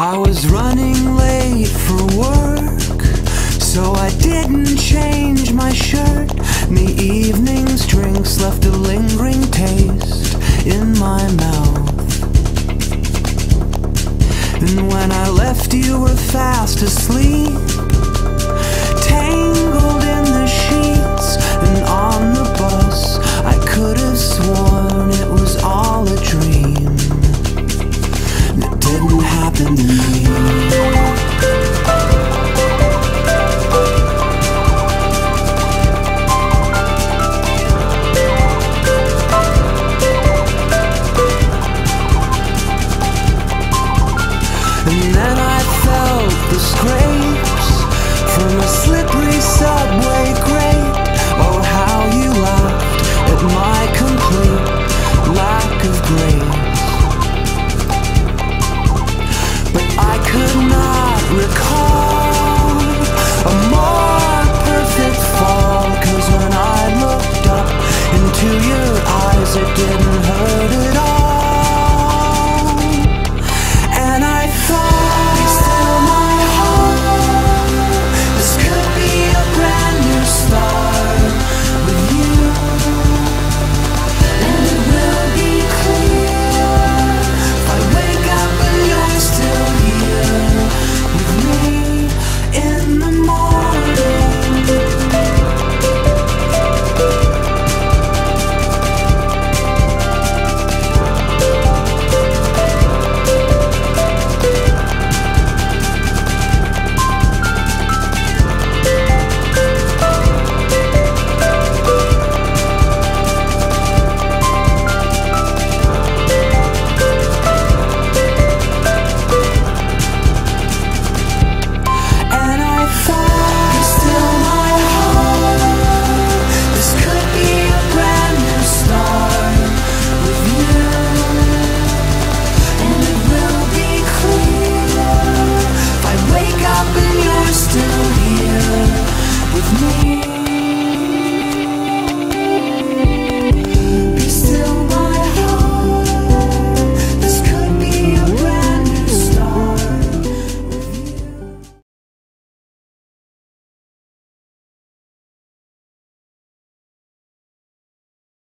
I was running late for work, so I didn't change my shirt. The evening's drinks left a lingering taste in my mouth. And when I left, you were fast asleep, from a slippery subway